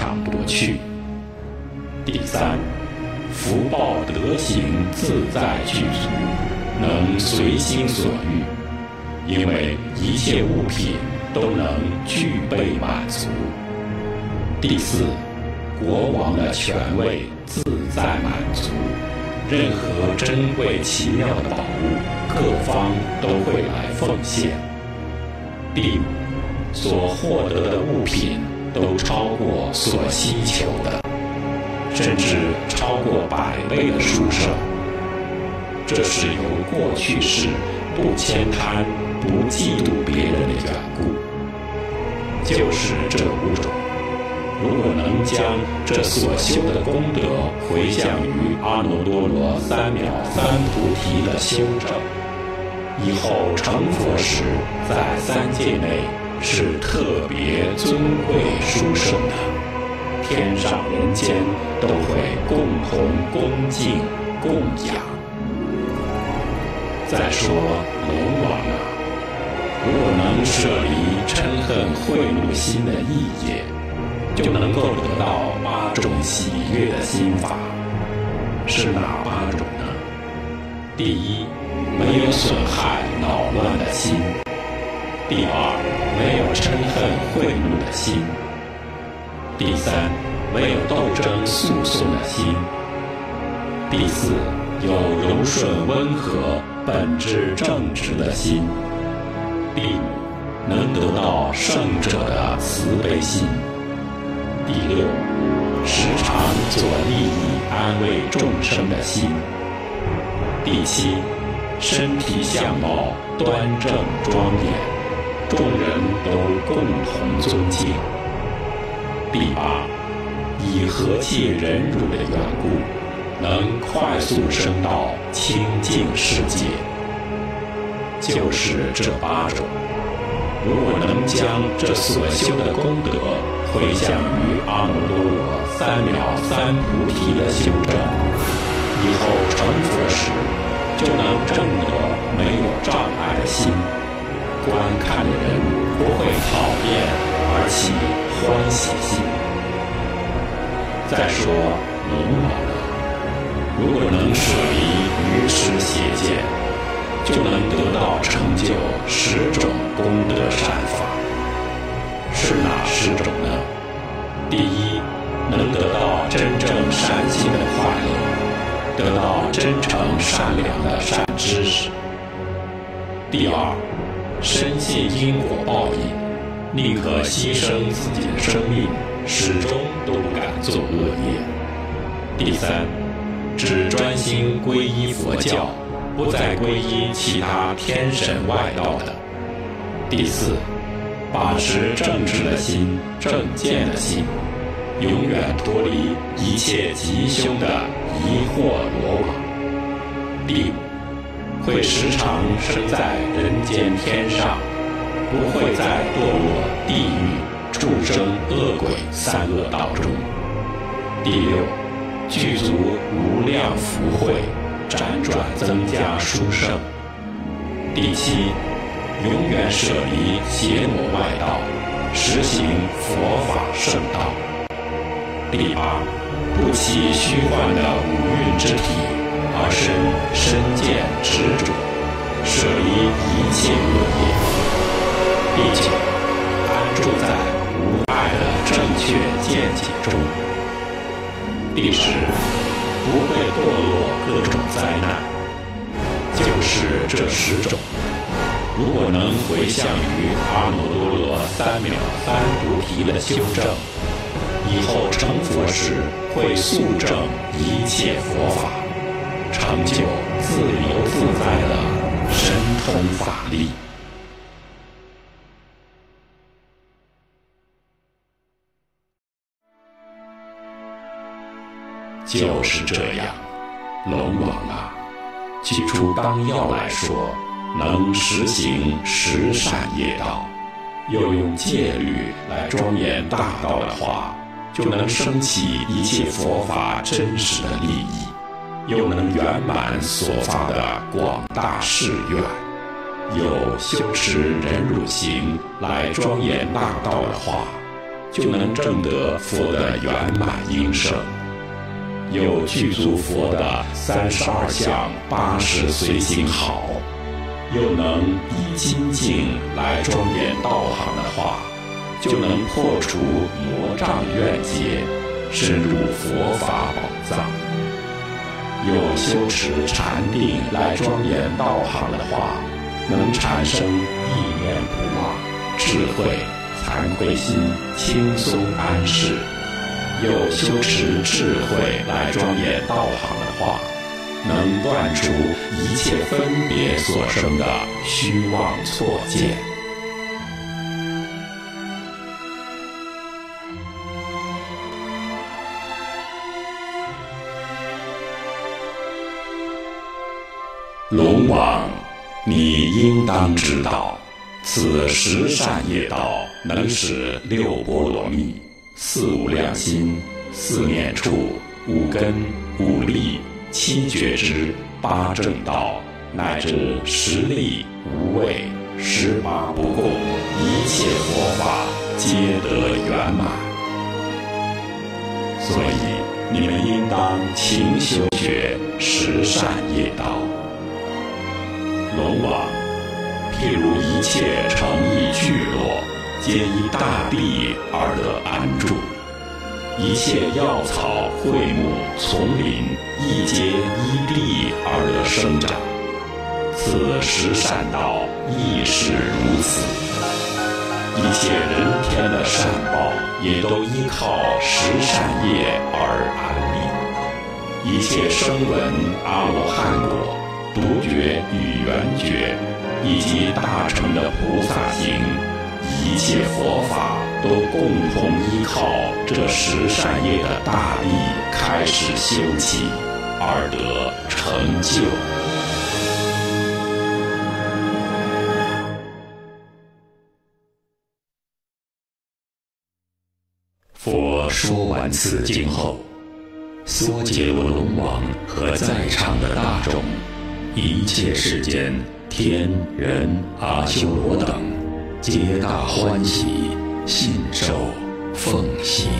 上夺去。第三，福报德行自在具足，能随心所欲，因为一切物品都能具备满足。第四，国王的权位自在满足，任何珍贵奇妙的宝物，各方都会来奉献。第五，所获得的物品都超过所需求的。甚至超过百倍的殊胜，这是由过去世不悭贪、不嫉妒别人的缘故。就是这五种，如果能将这所修的功德回向于阿耨多罗三藐三菩提的修正，以后成佛时，在三界内是特别尊贵殊胜的。天上人间都会共同恭敬供养。再说龙王啊，如果能舍离嗔恨恚怒心的意业，就能够得到八种喜悦的心法。是哪八种呢？第一，没有损害恼乱的心；第二，没有嗔恨恚怒的心。第三，没有斗争诉讼的心；第四，有柔顺温和、本质正直的心；第五，能得到圣者的慈悲心；第六，时常做利益安慰众生的心；第七，身体相貌端正庄严，众人都共同尊敬。第八，以和气忍辱的缘故，能快速升到清净世界。就是这八种，如果能将这所修的功德回向于阿耨多罗三藐三菩提的修正，以后成佛时，观看的人不会讨厌而起。欢喜心。再说您老，如果能舍离愚痴邪见，就能得到成就十种功德善法。是哪十种呢？第一，能得到真正善心的快乐，得到真诚善良的善知识。第二，深信因果报应。宁可牺牲自己的生命，始终都不敢做恶业。第三，只专心皈依佛教，不再皈依其他天神外道的。第四，把持正直的心、正见的心，永远脱离一切吉凶的疑惑罗网。第五，会时常生在人间天上。不会再堕落地狱、畜生、恶鬼三恶道中。第六，具足无量福慧，辗转增加殊胜。第七，永远舍离邪魔外道，实行佛法圣道。第八，不弃虚幻的五蕴之体，而生身见执着，舍离一切恶业。第九，安住在无碍的正确见解中。第十，不会堕落各种灾难。就是这十种，如果能回向于阿耨多罗三藐三菩提的修正，以后成佛时会速证一切佛法，成就自由自在的神通法力。就是这样，龙王啊，取出纲要来说，能实行十善业道，又用戒律来庄严大道的话，就能升起一切佛法真实的利益，又能圆满所发的广大誓愿。有修持忍辱行来庄严大道的话，就能证得佛的圆满应生。有具足佛的三十二相八十随行好，又能以精进来庄严道行的话，就能破除魔障怨结，深入佛法宝藏。有修持禅定来庄严道行的话，能产生意念不忘、智慧、惭愧心、轻松安适。有修持智慧来庄严道行的话，能断除一切分别所生的虚妄错见。王，你应当知道，此十善业道能使六波罗蜜。四无量心、四念处、五根、五力、七觉知、八正道，乃至十力、无畏、十八不共，一切佛法皆得圆满。所以你们应当勤修学十善业道。龙王，譬如一切诚意聚落。皆依大地而得安住，一切药草、卉木、丛林，亦皆依地而得生长。此十善道亦是如此。一切人天的善报，也都依靠十善业而安立。一切声闻、阿罗汉果、独觉与圆觉，以及大乘的菩萨行。一切佛法都共同依靠这十善业的大力开始修起，而得成就。佛说完此经后，缩解罗龙王和在场的大众，一切世间天人阿修罗等。皆大欢喜，信受奉行。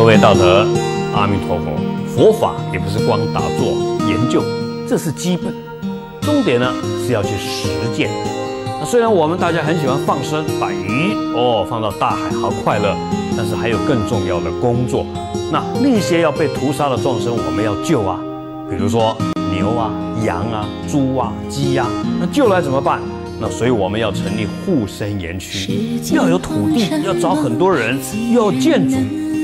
各位道德，阿弥陀佛，佛法也不是光打坐研究，这是基本，重点呢是要去实践。那虽然我们大家很喜欢放生，把鱼哦放到大海好快乐，但是还有更重要的工作。那那些要被屠杀的众生，我们要救啊，比如说牛啊、羊啊、猪啊、鸡呀，那救来怎么办？那所以我们要成立护生园区，要有土地，要找很多人，要建筑。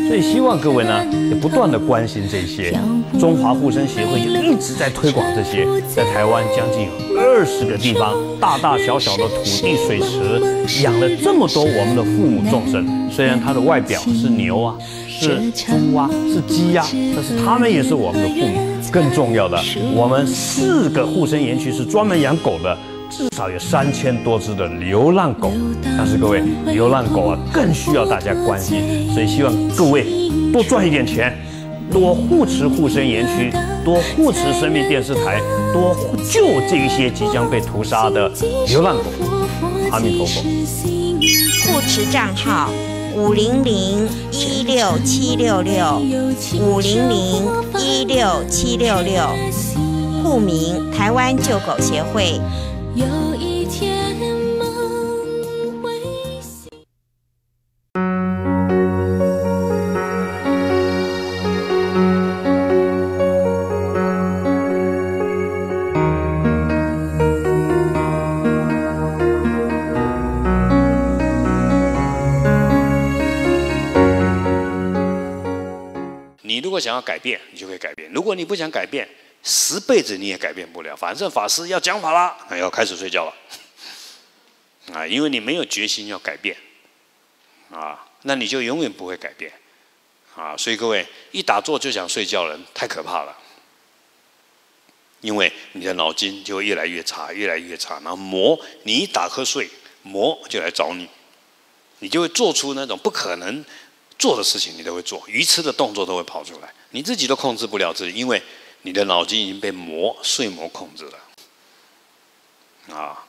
所以希望各位呢也不断的关心这些。中华护生协会就一直在推广这些，在台湾将近二十个地方，大大小小的土地、水池，养了这么多我们的父母众生。虽然它的外表是牛啊，是猪啊，是鸡呀，但是他们也是我们的父母。更重要的，我们四个护生园区是专门养狗的。至少有三千多只的流浪狗，但是各位，流浪狗啊更需要大家关心，所以希望各位多赚一点钱，多护持护生园区，多护持生命电视台，多救这一些即将被屠杀的流浪狗。阿弥陀佛。护持账号：五零零一六七六六，五零零一六七六六，户名：台湾救狗协会。有一天梦会醒。你如果想要改变，你就会改变；如果你不想改变，十辈子你也改变不了，反正法师要讲法了，那要开始睡觉了，啊，因为你没有决心要改变，啊，那你就永远不会改变，啊，所以各位一打坐就想睡觉人太可怕了，因为你的脑筋就会越来越差，越来越差，然后魔你一打瞌睡，魔就来找你，你就会做出那种不可能做的事情，你都会做，愚痴的动作都会跑出来，你自己都控制不了自己，因为。你的脑筋已经被魔睡魔控制了，啊，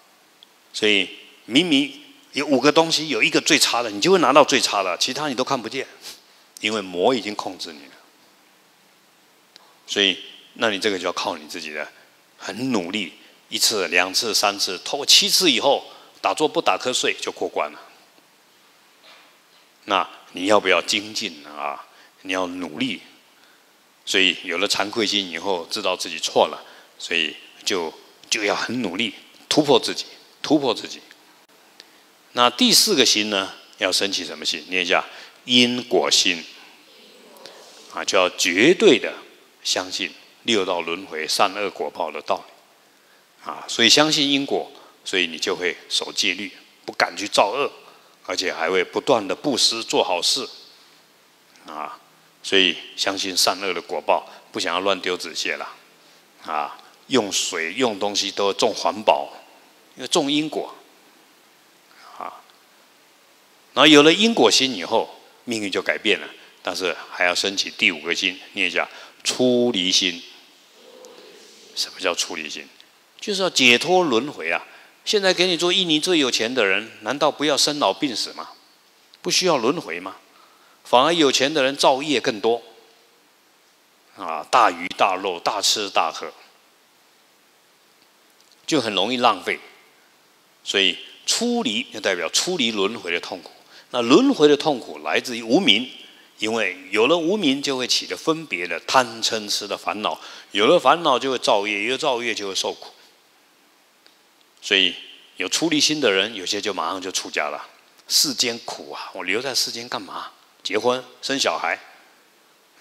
所以明明有五个东西，有一个最差的，你就会拿到最差的，其他你都看不见，因为魔已经控制你了。所以，那你这个就要靠你自己的很努力，一次、两次、三次，透过七次以后，打坐不打瞌睡就过关了。那你要不要精进啊？你要努力。所以有了惭愧心以后，知道自己错了，所以就就要很努力突破自己，突破自己。那第四个心呢，要升起什么心？念一下因果心啊，就要绝对的相信六道轮回、善恶果报的道理啊。所以相信因果，所以你就会守戒律，不敢去造恶，而且还会不断的布施做好事啊。所以相信善恶的果报，不想要乱丢纸屑了，啊，用水用东西都重环保，因为重因果，啊，然后有了因果心以后，命运就改变了。但是还要升起第五个心，念一下出离心。什么叫出离心？就是要解脱轮回啊！现在给你做印尼最有钱的人，难道不要生老病死吗？不需要轮回吗？反而有钱的人造业更多，啊，大鱼大肉，大吃大喝，就很容易浪费。所以出离就代表出离轮回的痛苦。那轮回的痛苦来自于无名，因为有了无名，就会起了分别的贪嗔痴的烦恼，有了烦恼就会造业，有了造业就会受苦。所以有出离心的人，有些就马上就出家了。世间苦啊，我留在世间干嘛？结婚生小孩，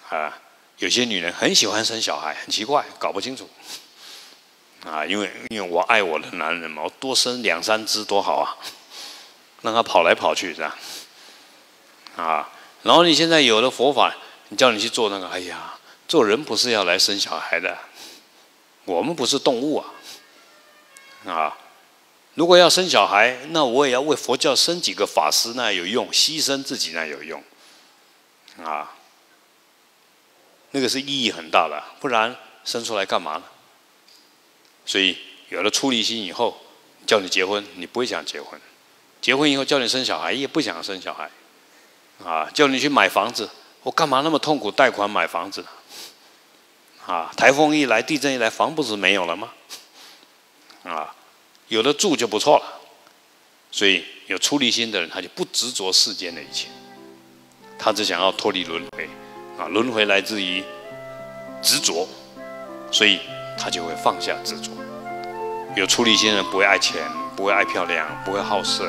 啊，有些女人很喜欢生小孩，很奇怪，搞不清楚，啊，因为因为我爱我的男人嘛，我多生两三只多好啊，让他跑来跑去这样，啊，然后你现在有了佛法，你叫你去做那个，哎呀，做人不是要来生小孩的，我们不是动物啊，啊。如果要生小孩，那我也要为佛教生几个法师，那有用；牺牲自己那有用，啊，那个是意义很大的，不然生出来干嘛呢？所以有了出离心以后，叫你结婚，你不会想结婚；结婚以后叫你生小孩，也不想生小孩，啊，叫你去买房子，我干嘛那么痛苦贷款买房子？啊，台风一来，地震一来，房不是没有了吗？啊。有的住就不错了，所以有出离心的人，他就不执着世间的一切，他只想要脱离轮回，啊，轮回来自于执着，所以他就会放下执着。有出离心的人不会爱钱，不会爱漂亮，不会好色。